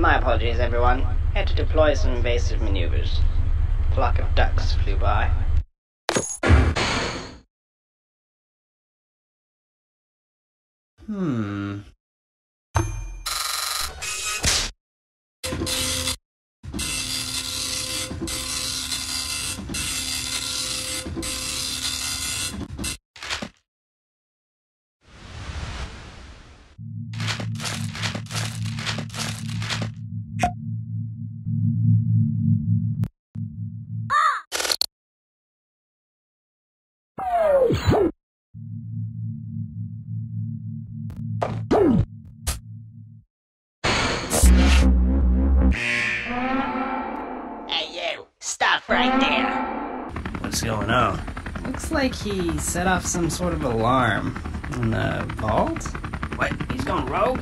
my apologies, everyone. Had to deploy some invasive maneuvers. A flock of ducks flew by. Hmm. Hey, you! Stop right there! What's going on? Looks like he set off some sort of alarm in the vault. What? He's going rogue?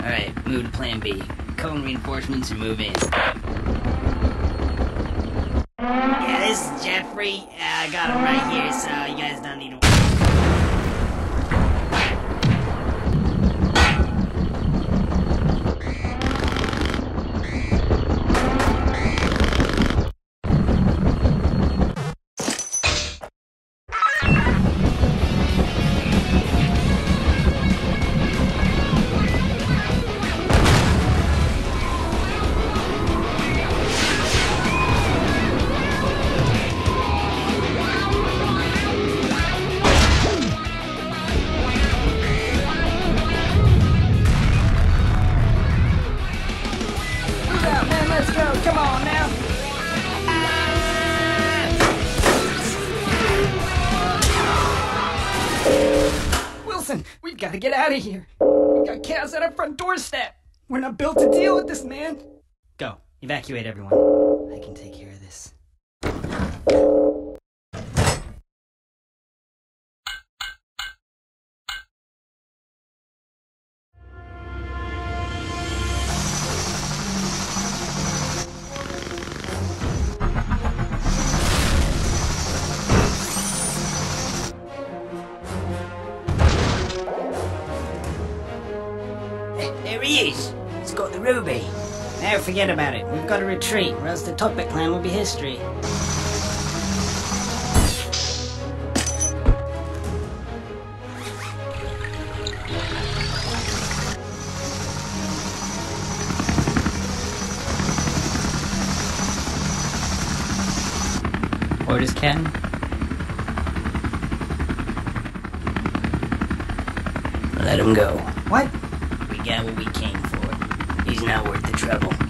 Alright, move to plan B. Call in reinforcements and move in. Yeah, this is Jeffrey. Uh, I got him right here, so you guys don't need to. Wilson, we've got to get out of here. We've got chaos at our front doorstep. We're not built to deal with this, man. Go. Evacuate everyone. I can take care of this. There he is! He's got the ruby. Now forget about it. We've got to retreat, or else the Toppat clan will be history. Orders, Ken? Let him go. What? Got what we came for. He's not worth the trouble.